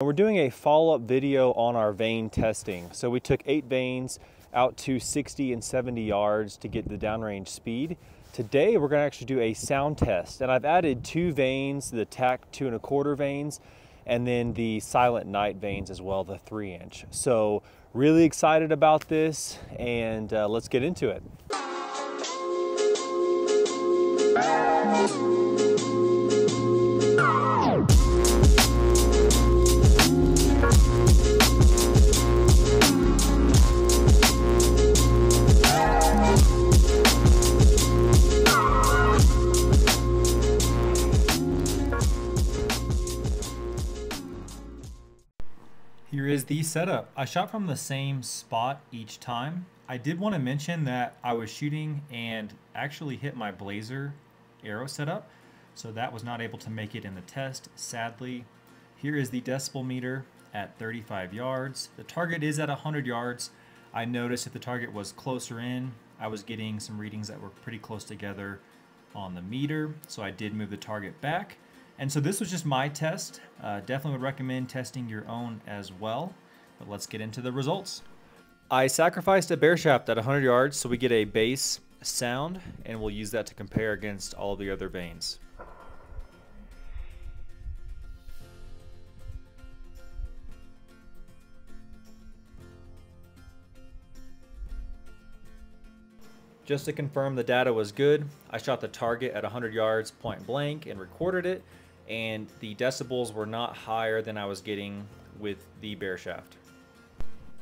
We're doing a follow-up video on our vane testing. So we took eight vanes out to 60 and 70 yards to get the downrange speed. Today we're gonna actually do a sound test and I've added two vanes, the TAC two and a quarter vanes, and then the Silent Knight vanes as well, the three inch. So really excited about this and uh, let's get into it. Here is the setup. I shot from the same spot each time. I did want to mention that I was shooting and actually hit my Blazer arrow setup, so that was not able to make it in the test, sadly. Here is the decibel meter at 35 yards. The target is at 100 yards. I noticed if the target was closer in, I was getting some readings that were pretty close together on the meter, so I did move the target back. And so this was just my test. Uh, definitely would recommend testing your own as well. But let's get into the results. I sacrificed a bare shaft at 100 yards so we get a base sound and we'll use that to compare against all the other vanes. Just to confirm the data was good, I shot the target at 100 yards point blank and recorded it and the decibels were not higher than I was getting with the bare shaft.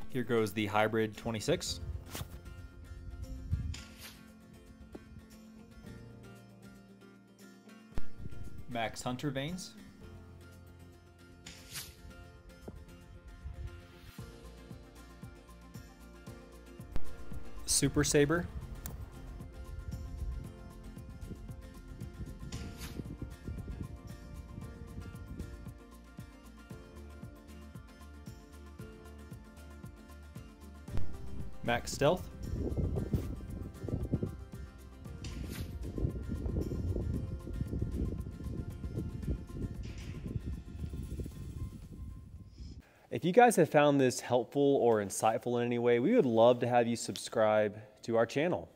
Here goes the hybrid 26. Max Hunter vanes. Super Saber. Max Stealth. If you guys have found this helpful or insightful in any way, we would love to have you subscribe to our channel.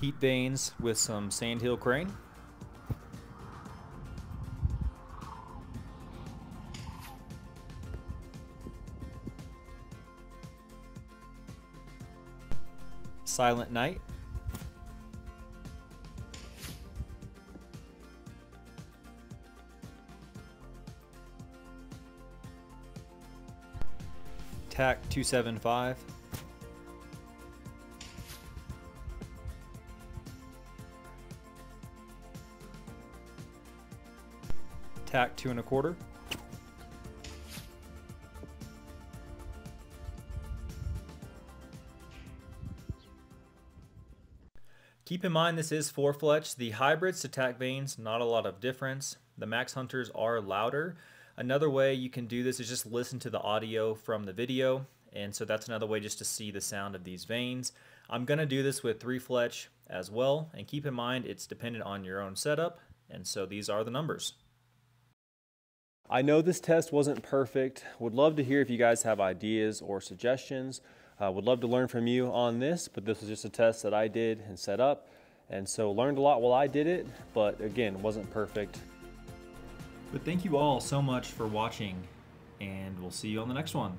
Heat vanes with some Sandhill Crane. Silent Knight. TAC 275. TAC two and a quarter. Keep in mind this is four fletch. The hybrids TAC vanes, not a lot of difference. The Max Hunters are louder. Another way you can do this is just listen to the audio from the video. And so that's another way just to see the sound of these vanes. I'm gonna do this with three fletch as well. And keep in mind it's dependent on your own setup. And so these are the numbers. I know this test wasn't perfect. Would love to hear if you guys have ideas or suggestions. Uh, would love to learn from you on this, but this was just a test that I did and set up. And so learned a lot while I did it, but again, wasn't perfect. But thank you all so much for watching, and we'll see you on the next one.